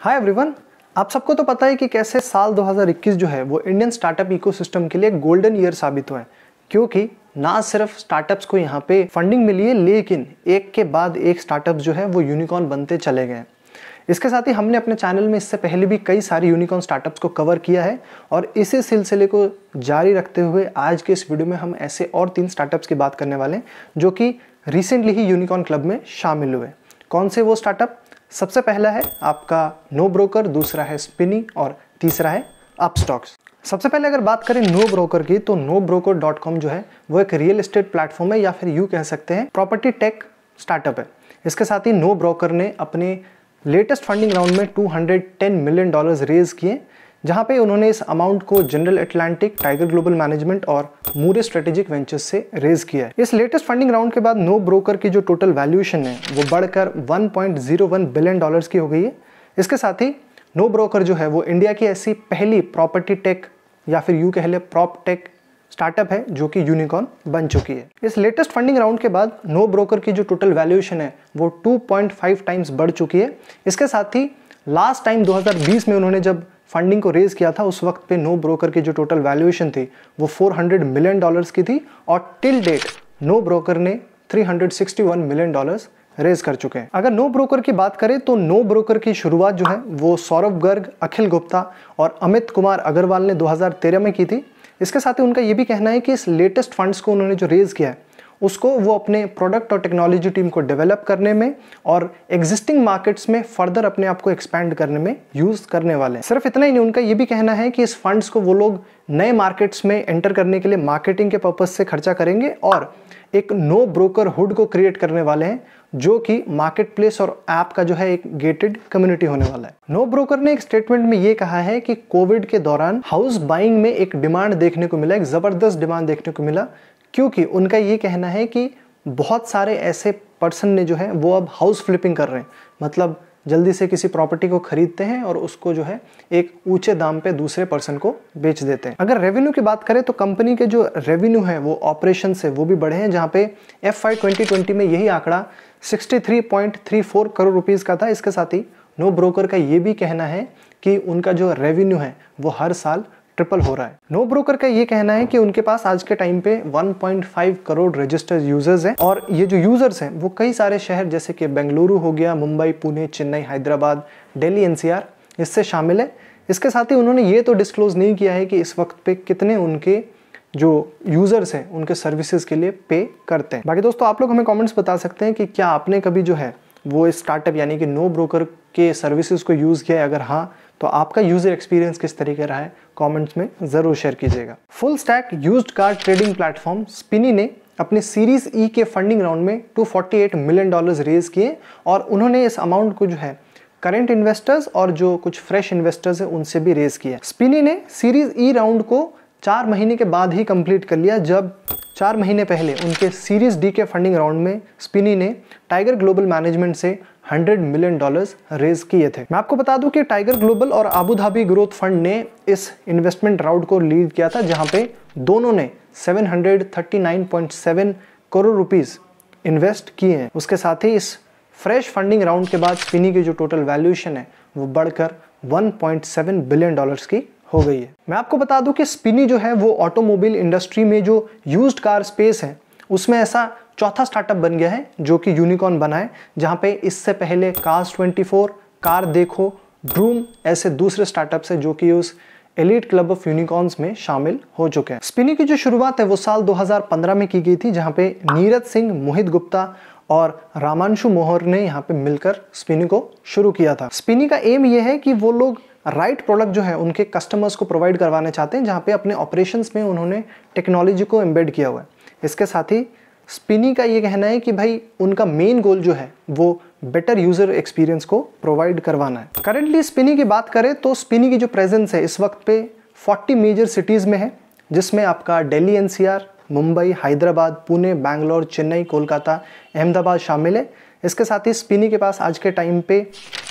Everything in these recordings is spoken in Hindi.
हाय एवरीवन आप सबको तो पता है कि कैसे साल 2021 जो है, वो इंडियन स्टार्टअप इकोसिस्टम के लिए गोल्डन ईयर साबित हुआ है। क्योंकि ना सिर्फ़ स्टार्टअप्स को यहाँ पे फंडिंग मिली है, लेकिन एक के बाद एक स्टार्टअप जो है, वो यूनिकॉर्न बनते चले गए इसके साथ ही हमने अपने चैनल में इससे पहले भी कई सारे यूनिकॉर्न स्टार्टअप्स को कवर किया है, और इसी सिलसिले को जारी रखते हुए आज के इस वीडियो में हम ऐसे और तीन स्टार्टअप्स की बात करने वाले हैं, जो कि रिसेंटली ही यूनिकॉर्न क्लब में शामिल हुए कौन से वो स्टार्टअप सबसे पहला है आपका नो ब्रोकर, दूसरा है स्पिनी और तीसरा है अप स्टॉक्स सबसे पहले अगर बात करें नो ब्रोकर की तो नो ब्रोकर डॉट कॉम जो है, वो एक रियल एस्टेट प्लेटफॉर्म है या फिर यू कह सकते हैं प्रॉपर्टी टेक स्टार्टअप है। इसके साथ ही नो ब्रोकर ने अपने लेटेस्ट फंडिंग राउंड में 210 मिलियन डॉलर्स रेज किए। जहाँ पे उन्होंने इस अमाउंट को General Atlantic Tiger Global Management और मूरे स्ट्रेटेजिक वेंचर्स से रेज किया है। इस लेटेस्ट फंडिंग राउंड के बाद नो ब्रोकर की जो टोटल वैल्यूएशन है, वो बढ़कर 1.01 बिलियन डॉलर्स की हो गई है। इसके साथ ही नो ब्रोकर जो है, वो इंडिया की ऐसी पहली प्रॉपर्टी टेक या फिर यू कह ले प्रॉप टेक स्टार्टअप है, जो कि यूनिकॉर्न बन चुकी है। इस लेटेस्ट फंडिंग राउंड के बाद नो ब्रोकर की जो टोटल वैल्यूएशन है, वो 2.5 टाइम्स बढ़ चुकी है। इसके साथ ही लास्ट टाइम 2020 में उन्होंने जब फंडिंग को रेज किया था, उस वक्त पे नो ब्रोकर की जो टोटल वैल्यूएशन थी, वो 400 मिलियन डॉलर्स की थी और टिल डेट नो ब्रोकर ने 361 मिलियन डॉलर्स रेज कर चुके हैं। अगर नो ब्रोकर की बात करें तो नो ब्रोकर की शुरुआत जो है, वो सौरभ गर्ग, अखिल गुप्ता और अमित कुमार अग्रवाल ने 2013 में की थी। इसके साथ ही उनका ये भी कहना है कि इस लेटेस्ट फंड्स को उन्होंने जो रेज किया है उसको वो अपने प्रोडक्ट और टेक्नोलॉजी टीम को डेवलप करने में और एग्जिस्टिंग मार्केट्स में फर्दर अपने आप को एक्सपैंड करने में यूज़ करने वाले हैं। सिर्फ़ इतना ही नहीं, उनका ये भी कहना है कि इस फंड्स को वो लोग नए मार्केट्स में एंटर करने के लिए मार्केटिंग के पर्पज से खर्चा करेंगे और एक नो ब्रोकर हुड को क्रिएट करने वाले हैं, जो कि मार्केट प्लेस और ऐप का जो है एक गेटेड कम्युनिटी होने वाला है। नो ब्रोकर ने एक स्टेटमेंट में ये कहा है कि कोविड के दौरान हाउस बाइंग में एक डिमांड देखने को मिला, एक ज़बरदस्त डिमांड देखने को मिला क्योंकि उनका ये कहना है कि बहुत सारे ऐसे पर्सन ने जो है, वो अब हाउस फ्लिपिंग कर रहे हैं। मतलब जल्दी से किसी प्रॉपर्टी को खरीदते हैं और उसको जो है, एक ऊँचे दाम पे दूसरे पर्सन को बेच देते हैं। अगर रेवेन्यू की बात करें तो कंपनी के जो रेवेन्यू है, वो ऑपरेशन से वो भी बढ़े हैं, जहाँ पे एफ़ आई ट्वेंटी में यही आंकड़ा 63.34 करोड़ रुपीज़ का था। इसके साथ ही नो ब्रोकर का ये भी कहना है कि उनका जो रेवेन्यू है, वो हर साल ट्रिपल हो रहा है। नो ब्रोकर का ये कहना है कि उनके पास आज के टाइम पे 1.5 करोड़ रजिस्टर्ड यूज़र्स हैं और ये जो यूज़र्स हैं, वो कई सारे शहर जैसे कि बेंगलुरु हो गया, मुंबई, पुणे, चेन्नई, हैदराबाद, दिल्ली, एनसीआर, इससे शामिल है। इसके साथ ही उन्होंने ये तो डिस्क्लोज नहीं किया है कि इस वक्त पे कितने उनके जो यूज़र्स हैं, उनके सर्विसेज़ के लिए पे करते हैं। बाकी दोस्तों, आप लोग हमें कमेंट्स बता सकते हैं कि क्या आपने कभी जो है, वो स्टार्टअप यानी कि नो ब्रोकर के सर्विसेज़ को यूज़ किया है? अगर हाँ तो आपका यूज़र एक्सपीरियंस किस तरीके रहा है? कमेंट्स में ज़रूर शेयर कीजिएगा। Full stack used car trading platform Spinny ने अपने सीरीज़ ई e के फंडिंग राउंड में 248 मिलियन डॉलर्स रेज किए और उन्होंने इस अमाउंट को जो है करेंट इन्वेस्टर्स और जो कुछ फ्रेश इन्वेस्टर्स हैं, उनसे भी रेज किया। स्पिनी ने सीरीज़ ई e राउंड को चार महीने के बाद ही कंप्लीट कर लिया, जब चार महीने पहले उनके सीरीज़ डी के फंडिंग राउंड में स्पिनी ने टाइगर ग्लोबल मैनेजमेंट से 100 मिलियन डॉलर्स रेज किए थे। मैं आपको बता दूँ कि टाइगर ग्लोबल और आबू धाबी ग्रोथ फंड ने इस इन्वेस्टमेंट राउंड को लीड किया था, जहाँ पे दोनों ने 739.7 करोड़ रुपीस इन्वेस्ट किए हैं। उसके साथ ही इस फ्रेश फंडिंग राउंड के बाद स्पिनी की जो टोटल वैल्यूएशन है, वो बढ़कर 1.7 बिलियन डॉलर्स की हो गई है। मैं आपको बता दूँ कि स्पिनी जो है, वो ऑटोमोबाइल इंडस्ट्री में जो यूज्ड कार स्पेस है, उसमें ऐसा चौथा स्टार्टअप बन गया है, जो कि यूनिकॉर्न बना है, जहाँ पे इससे पहले कार्स 24 कार देखो ड्रूम ऐसे दूसरे स्टार्टअप्स है, जो कि उस एलिट क्लब ऑफ़ यूनिकॉर्न्स में शामिल हो चुके हैं। स्पिनी की जो शुरुआत है, वो साल 2015 में की गई थी, जहाँ पे नीरज सिंह, मोहित गुप्ता और रामांशु मोहर ने यहाँ पे मिलकर स्पिनी को शुरू किया था। स्पिनी का एम ये है कि वो लोग राइट प्रोडक्ट जो है, उनके कस्टमर्स को प्रोवाइड करवाने चाहते हैं, जहाँ पे अपने ऑपरेशंस में उन्होंने टेक्नोलॉजी को एम्बेड किया हुआ है। इसके साथ ही स्पिनी का ये कहना है कि भाई, उनका मेन गोल जो है, वो बेटर यूज़र एक्सपीरियंस को प्रोवाइड करवाना है। करेंटली स्पिनी की बात करें तो स्पिनी की जो प्रेजेंस है, इस वक्त पे 40 मेजर सिटीज़ में है, जिसमें आपका दिल्ली एनसीआर मुंबई हैदराबाद पुणे बैंगलोर चेन्नई कोलकाता अहमदाबाद शामिल है। इसके साथ ही स्पिनी के पास आज के टाइम पे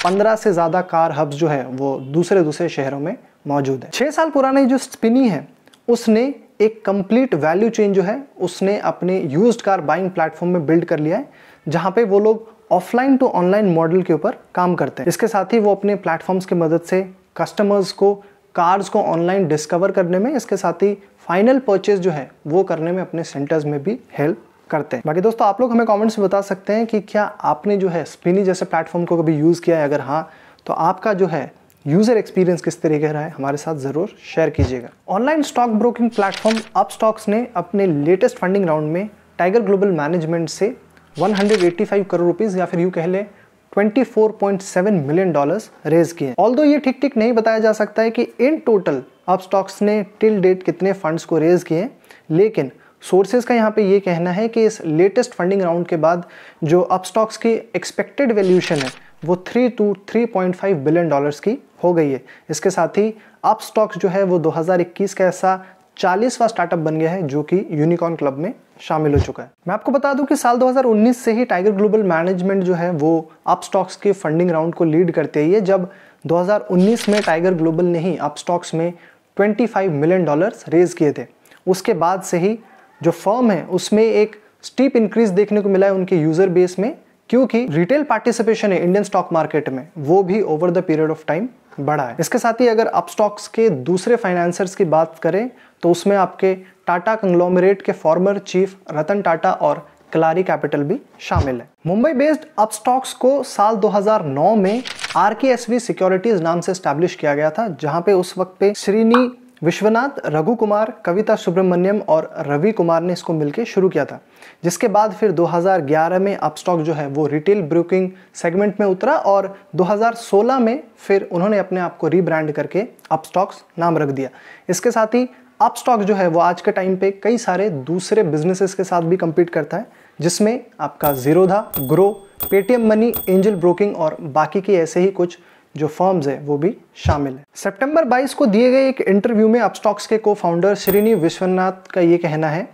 15 से ज़्यादा कार हब्स जो है, वो दूसरे दूसरे शहरों में मौजूद है। छः साल पुराने जो स्पिनी है, उसने एक कंप्लीट वैल्यू चेन जो है, उसने अपने यूज्ड कार बाइंग प्लेटफॉर्म में बिल्ड कर लिया है, जहाँ पे वो लोग ऑफलाइन टू ऑनलाइन मॉडल के ऊपर काम करते हैं। इसके साथ ही वो अपने प्लेटफॉर्म्स की मदद से कस्टमर्स को कार्स को ऑनलाइन डिस्कवर करने में, इसके साथ ही फाइनल परचेज जो है, वो करने में अपने सेंटर्स में भी हेल्प करते हैं। बाकी दोस्तों, आप लोग हमें कमेंट्स में बता सकते हैं कि क्या आपने जो है स्पिनी जैसे प्लेटफॉर्म को कभी यूज़ किया है? अगर हाँ तो आपका जो है यूज़र एक्सपीरियंस किस तरीके रहा है, हमारे साथ ज़रूर शेयर कीजिएगा। Online stock broking platform Upstox ने अपने लेटेस्ट फंडिंग राउंड में टाइगर ग्लोबल मैनेजमेंट से 185 करोड़ रुपीस या फिर यू कह ले 24.7 मिलियन डॉलर्स रेज किए ऑल दो ये ठीक ठीक नहीं बताया जा सकता है कि इन टोटल अप स्टॉक्स ने टिल डेट कितने फंड्स को रेज किए लेकिन सोर्सेज का यहाँ पे ये कहना है कि इस लेटेस्ट फंडिंग राउंड के बाद जो अप स्टॉक्स की एक्सपेक्टेड वैल्यूशन है, वो three two three point five billion dollars की हो गई है। इसके साथ ही अप स्टॉक्स जो है, वो 2021 का ऐसा चालीसवा स्टार्टअप बन गया है, जो कि यूनिकॉर्न क्लब में शामिल हो चुका है। मैं आपको बता दूँ कि साल 2019 से ही टाइगर ग्लोबल मैनेजमेंट जो है, वो अप स्टॉक्स के फंडिंग राउंड को लीड करते ही है, जब 2019 में टाइगर ग्लोबल ने ही अप स्टॉक्स में 25 मिलियन डॉलर्स रेज किए थे। उसके बाद से ही जो फर्म है, उसमें एक स्टीप इंक्रीज देखने को मिला है उनके यूज़र बेस में, क्योंकि रिटेल पार्टिसिपेशन है इंडियन स्टॉक मार्केट में, वो भी over the period of time बढ़ा है। इसके साथ ही अगर अप स्टॉक्स के दूसरे फाइनेंसर्स की बात करें तो उसमें आपके टाटा कंग्लोमरेट के फॉर्मर चीफ रतन टाटा और कलारी कैपिटल भी शामिल है। मुंबई बेस्ड अप स्टॉक्स को साल 2009 में आर के सिक्योरिटीज नाम से स्टैब्लिश किया गया था, जहाँ पे उस वक्त पे श्रीनी विश्वनाथ, रघु कुमार, कविता सुब्रमण्यम और रवि कुमार ने इसको मिलकर शुरू किया था, जिसके बाद फिर 2011 में अपस्टॉक जो है वो रिटेल ब्रोकिंग सेगमेंट में उतरा और 2016 में फिर उन्होंने अपने आप को रीब्रांड करके अपस्टॉक्स नाम रख दिया। इसके साथ ही अपस्टॉक जो है वो आज के टाइम पे कई सारे दूसरे बिजनेसेस के साथ भी कम्पीट करता है, जिसमें आपका Zerodha Groww Paytm Money Angel Broking और बाकी के ऐसे ही कुछ जो फर्म्स है, वो भी शामिल है। सितंबर 22 को दिए गए एक इंटरव्यू में अपस्टॉक्स के को फाउंडर श्रीनी विश्वनाथ का ये कहना है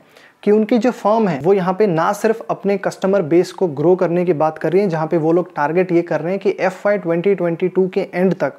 कि उनकी जो फर्म है, वो यहाँ पे ना सिर्फ़ अपने कस्टमर बेस को ग्रो करने की बात कर रही है, जहाँ पे वो लोग टारगेट ये कर रहे हैं कि F Y twenty twenty two के एंड तक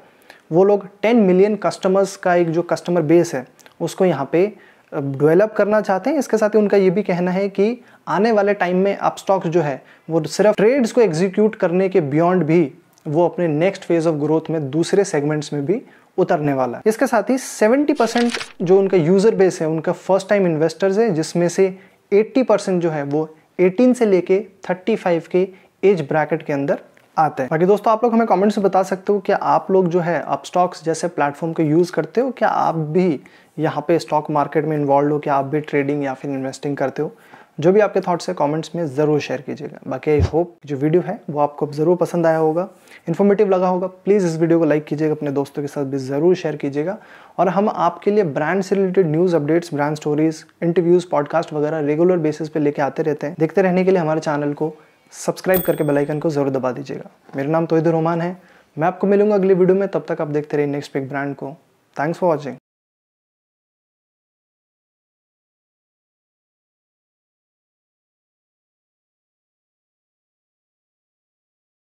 वो लोग 10 मिलियन कस्टमर्स का एक जो कस्टमर बेस है, उसको यहाँ पे डेवलप करना चाहते हैं। इसके साथ ही उनका ये भी कहना है कि आने वाले टाइम में अपस्टॉक्स जो है, वो सिर्फ़ ट्रेड्स को एग्जीक्यूट करने के बियॉन्ड भी वो अपने नेक्स्ट फ़ेज़ ऑफ़ ग्रोथ में दूसरे सेगमेंट्स में भी उतरने वाला है। इसके साथ ही 70 परसेंट जो उनका यूज़र बेस है, उनका फ़र्स्ट टाइम इन्वेस्टर्स है, जिसमें से 80 परसेंट जो है, वो 18 से लेके 35 के एज ब्रैकेट के अंदर आते हैं। बाकी दोस्तों, आप लोग हमें कमेंट्स में बता सकते हो, क्या आप लोग जो है अब स्टॉक्स जैसे प्लेटफॉर्म को यूज़ करते हो? क्या आप भी यहाँ पे स्टॉक मार्केट में इन्वॉल्व हो? क्या आप भी ट्रेडिंग या फिर इन्वेस्टिंग करते हो? जो भी आपके थॉट्स है कमेंट्स में ज़रूर शेयर कीजिएगा। बाकी आई होप जो वीडियो है, वो आपको ज़रूर पसंद आया होगा। इन्फॉर्मेटिव लगा होगा प्लीज़ इस वीडियो को लाइक कीजिएगा, अपने दोस्तों के साथ भी ज़रूर शेयर कीजिएगा। और हम आपके लिए ब्रांड से related news updates brand stories interviews podcast वगैरह रेगुलर बेसिस पे लेके आते रहते हैं। देखते रहने के लिए हमारे चैनल को सब्सक्राइब करके बेलाइकन को ज़रूर दबा दीजिएगा। मेरा नाम तोहिद रोमान है। मैं आपको मिलूँगा अगली वीडियो में। तब तक आप देखते रहिए नेक्स्ट पिक ब्रांड को। Thanks for watching